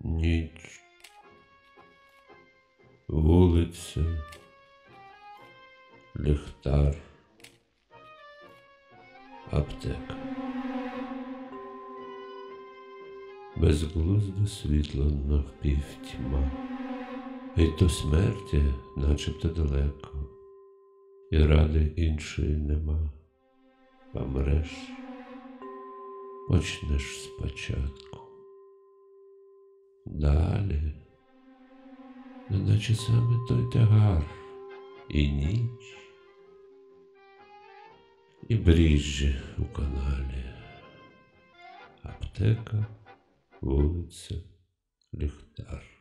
ніч, вулиця, ліхтар, аптека. Безглузде світло навпівтьма, і то смерті начебто далеко, і ради іншої нема. Помреш, почнеш спочатку. Далі, неначе саме той тягар, і ніч, і бріжжі у каналі, аптека, вулиця, ліхтар.